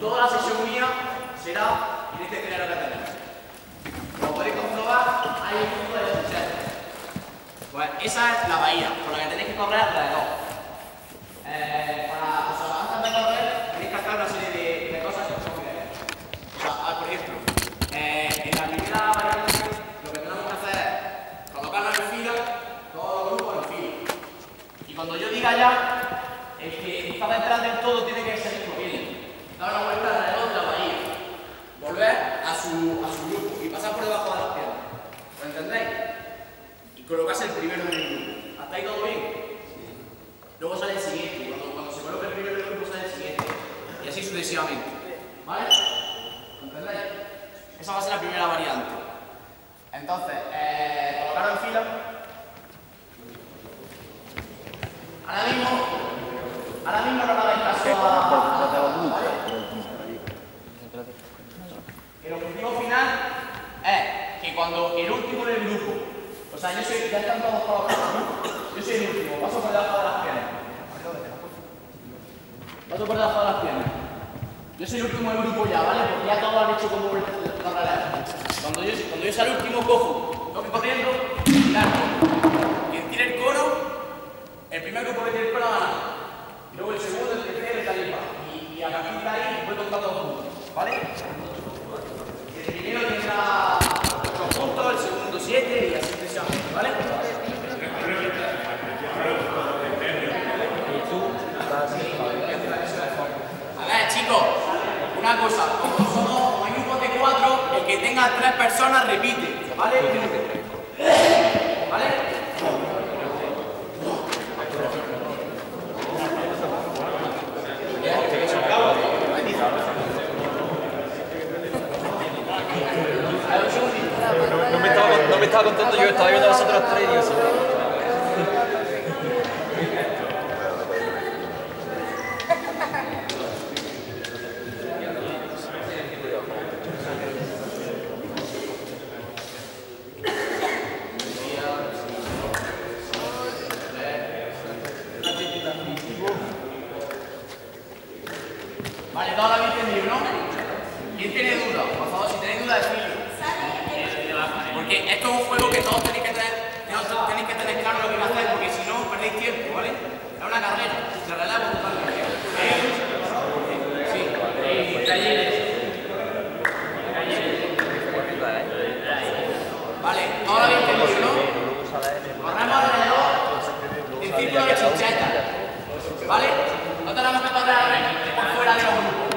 toda la sesión mía será en este escenario tenemos. Como podéis comprobar, hay un punto de sucesos. Pues esa es la bahía, por la que tenéis que correr alrededor. Eh, para, o sea, antes de correr, tenéis que hacer una serie de, cosas que que ver. O sea, ah, por ejemplo, eh, en la primera variante, lo que tenemos que hacer es colocarnos en fila, todos los grupos en fila. Y cuando yo diga ya, el que está detrás del todo tiene que corriendo. Dar una vuelta alrededor de la bahía. Volver a su, a su grupo y pasar por debajo de las piernas. ¿Lo entendéis? Y colocarse el primero en el grupo. ¿Hasta ahí todo bien? Luego sale el siguiente. Cuando, cuando se coloque el primero en el grupo sale el siguiente. Y así sucesivamente. ¿Vale? ¿Lo entendéis? Esa va a ser la primera variante. Entonces, eh, colocaros en fila. Ahora mismo, ahora mismo no le hagáis a... ¿vale? El objetivo final es que cuando el último del grupo, o sea, yo soy, ya están todos colocados, ¿no? Yo soy el último, paso por debajo de las piernas. Paso por debajo de las piernas. Yo soy el último del grupo ya, ¿vale? Porque ya todos han hecho como la. Cuando yo, cuando yo sea el último, cojo, toque corriendo y largo. Quien tire el coro, el primer grupo que tire el coro gana. Y luego el segundo, el tercero, el tal y. Y, y a partir de ahí voy contando juntos, ¿vale? El primero tendrá 8 puntos, el segundo 7 y así sucesivamente, ¿vale? A ver, chicos, una cosa, como somos, como hay grupos de 4, el que tenga 3 personas repite, ¿vale? ¿Vale? No me estaba, no me estaba contando yo, estaba viendo a los otros tres y Vale, todos lo habéis entendido, ¿no? ¿Quién tiene dudas? Por favor, si tenéis dudas, decidlo. Porque esto es un juego que todos tenéis que tener, todos tenéis que tener claro lo que vais a hacer, porque si no, perdéis tiempo, ¿vale? Es una carrera, se releva totalmente. Eh, sí, eh, talleres. Vale, lo habéis entendido, ¿no? Corremos alrededor en círculo de chinchetas. ¿Vale? No tenemos que tocar por fuera de los grupos.